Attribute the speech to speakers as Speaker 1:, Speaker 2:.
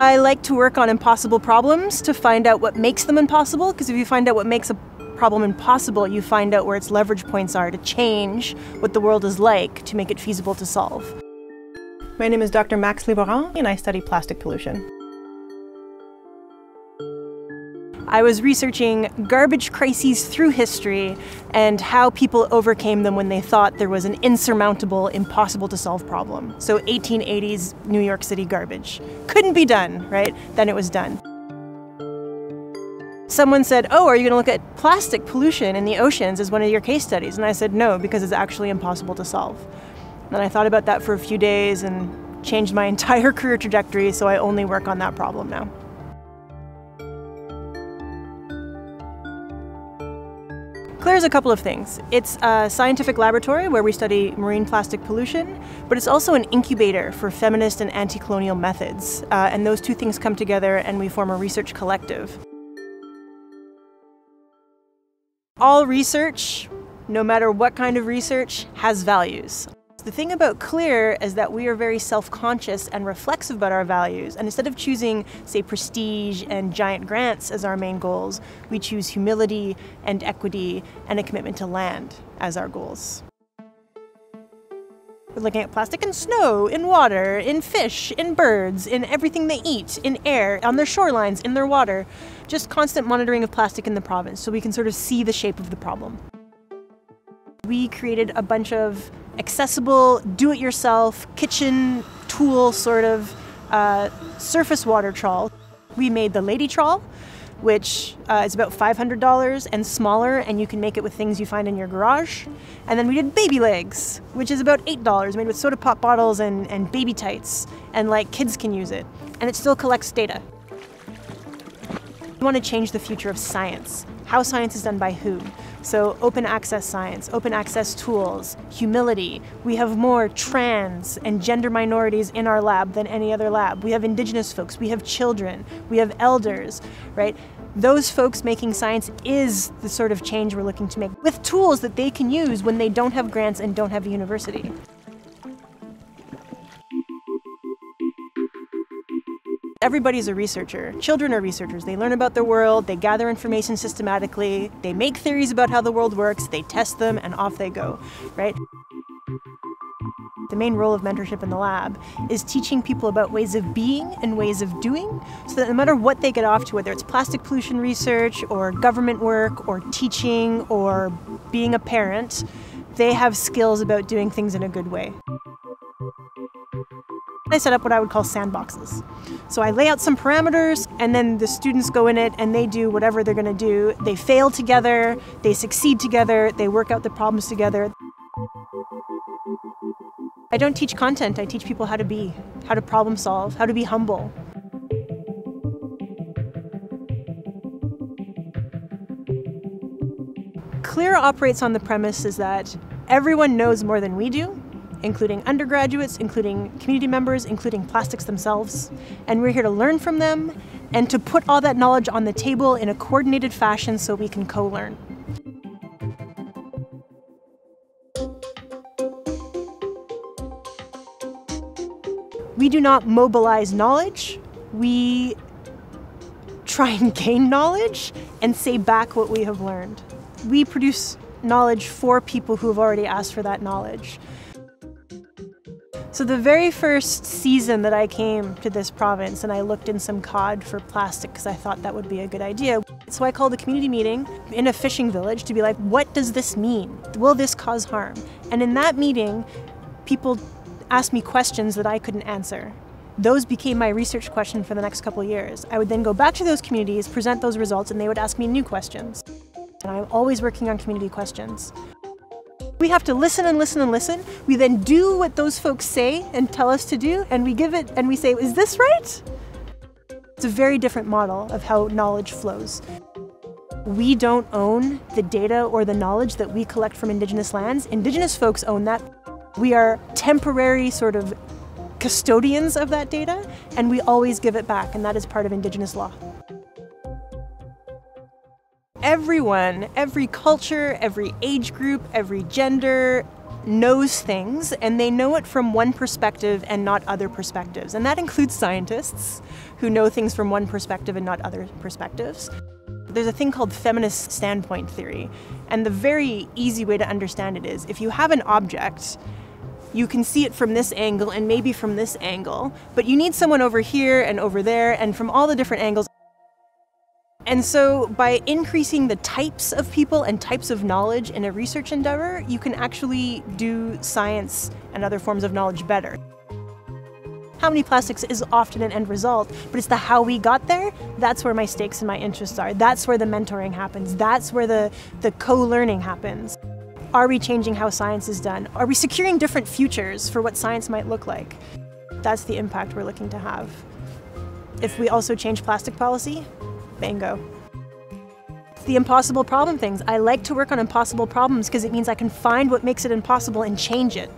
Speaker 1: I like to work on impossible problems to find out what makes them impossible, because if you find out what makes a problem impossible, you find out where its leverage points are to change what the world is like to make it feasible to solve. My name is Dr. Max Liboiron, and I study plastic pollution. I was researching garbage crises through history and how people overcame them when they thought there was an insurmountable, impossible to solve problem. So 1880s New York City garbage. Couldn't be done, right? Then it was done. Someone said, Oh, are you going to look at plastic pollution in the oceans as one of your case studies? And I said, No, because it's actually impossible to solve. And I thought about that for a few days and changed my entire career trajectory, so I only work on that problem now. CLEAR is a couple of things. It's a scientific laboratory where we study marine plastic pollution, but it's also an incubator for feminist and anti-colonial methods. Uh, and those two things come together and we form a research collective. All research, no matter what kind of research, has values. The thing about CLEAR is that we are very self-conscious and reflexive about our values, and instead of choosing, say, prestige and giant grants as our main goals, we choose humility and equity and a commitment to land as our goals. We're looking at plastic in snow, in water, in fish, in birds, in everything they eat, in air, on their shorelines, in their water. Just constant monitoring of plastic in the province so we can sort of see the shape of the problem. We created a bunch of accessible, do-it-yourself, kitchen tool sort of uh, surface water trawl. We made the Lady Trawl, which uh, is about $500 and smaller, and you can make it with things you find in your garage. And then we did Baby Legs, which is about $8, made with soda pop bottles and, and baby tights, and like kids can use it. And it still collects data. We want to change the future of science, how science is done by who. So open access science, open access tools, humility. We have more trans and gender minorities in our lab than any other lab. We have indigenous folks, we have children, we have elders, right? Those folks making science is the sort of change we're looking to make with tools that they can use when they don't have grants and don't have a university. Everybody's a researcher. Children are researchers. They learn about their world, they gather information systematically, they make theories about how the world works, they test them, and off they go, right? The main role of mentorship in the lab is teaching people about ways of being and ways of doing so that no matter what they get off to, whether it's plastic pollution research or government work or teaching or being a parent, they have skills about doing things in a good way. I set up what I would call sandboxes. So I lay out some parameters and then the students go in it and they do whatever they're going to do. They fail together, they succeed together, they work out the problems together. I don't teach content, I teach people how to be, how to problem solve, how to be humble. CLEAR operates on the premise is that everyone knows more than we do, including undergraduates, including community members, including plastics themselves. And we're here to learn from them and to put all that knowledge on the table in a coordinated fashion so we can co-learn. We do not mobilize knowledge. We try and gain knowledge and say back what we have learned. We produce knowledge for people who have already asked for that knowledge. So the very first season that I came to this province and I looked in some cod for plastic because I thought that would be a good idea. So I called a community meeting in a fishing village to be like, what does this mean? Will this cause harm? And in that meeting, people asked me questions that I couldn't answer. Those became my research question for the next couple years. I would then go back to those communities, present those results, and they would ask me new questions. And I'm always working on community questions. We have to listen and listen and listen. We then do what those folks say and tell us to do, and we give it and we say, is this right? It's a very different model of how knowledge flows. We don't own the data or the knowledge that we collect from Indigenous lands. Indigenous folks own that. We are temporary sort of custodians of that data, and we always give it back, and that is part of Indigenous law everyone, every culture, every age group, every gender, knows things and they know it from one perspective and not other perspectives. And that includes scientists who know things from one perspective and not other perspectives. There's a thing called feminist standpoint theory. And the very easy way to understand it is if you have an object, you can see it from this angle and maybe from this angle, but you need someone over here and over there and from all the different angles. And so, by increasing the types of people and types of knowledge in a research endeavor, you can actually do science and other forms of knowledge better. How many plastics is often an end result, but it's the how we got there. That's where my stakes and my interests are. That's where the mentoring happens. That's where the, the co learning happens. Are we changing how science is done? Are we securing different futures for what science might look like? That's the impact we're looking to have. If we also change plastic policy, Bingo. The impossible problem things. I like to work on impossible problems because it means I can find what makes it impossible and change it.